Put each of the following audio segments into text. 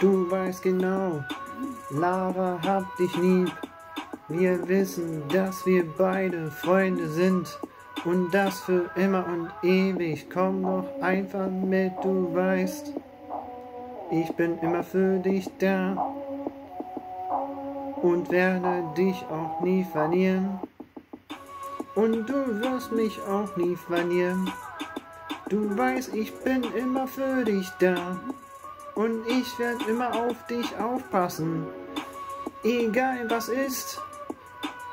Du weißt genau, Lara hab dich lieb. Wir wissen, dass wir beide Freunde sind und das für immer und ewig. Komm doch einfach mit, du weißt, ich bin immer für dich da und werde dich auch nie verlieren. Und du wirst mich auch nie verlieren. Du weißt, ich bin immer für dich da. Und ich werde immer auf dich aufpassen. Egal was ist,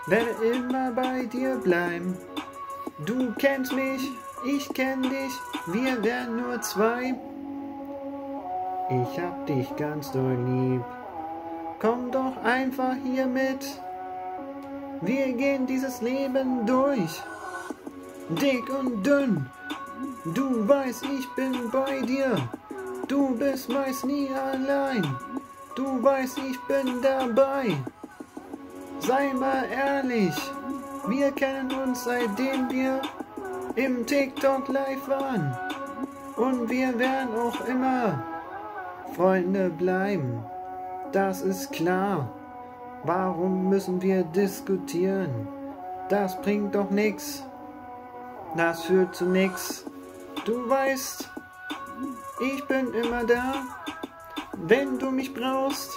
werde immer bei dir bleiben. Du kennst mich, ich kenn dich, wir wären nur zwei. Ich hab dich ganz doll lieb. Komm doch einfach hier mit. Wir gehen dieses Leben durch. Dick und dünn. Du weißt, ich bin bei dir. Du bist meist nie allein. Du weißt, ich bin dabei. Sei mal ehrlich. Wir kennen uns seitdem wir im TikTok live waren. Und wir werden auch immer Freunde bleiben. Das ist klar. Warum müssen wir diskutieren? Das bringt doch nichts. Das führt zu nichts. Du weißt, ich bin immer da, wenn du mich brauchst.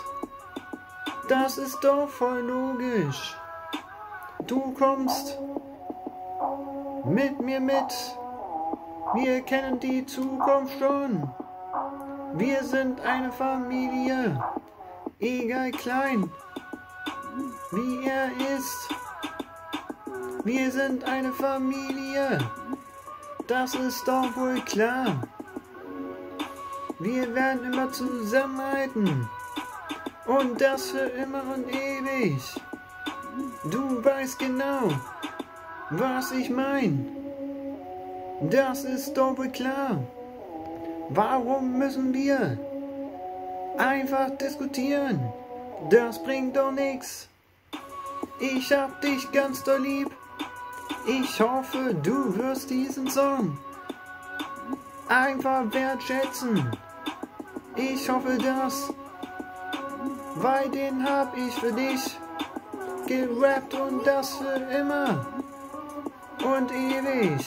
Das ist doch voll logisch. Du kommst mit mir mit. Wir kennen die Zukunft schon. Wir sind eine Familie. Egal klein, wie er ist. Wir sind eine Familie. Das ist doch wohl klar. Wir werden immer zusammenhalten. Und das für immer und ewig. Du weißt genau, was ich mein. Das ist doch wohl klar. Warum müssen wir einfach diskutieren? Das bringt doch nichts. Ich hab dich ganz doll lieb. Ich hoffe, du wirst diesen Song einfach wertschätzen. Ich hoffe das, weil den hab ich für dich gerappt und das für immer und ewig.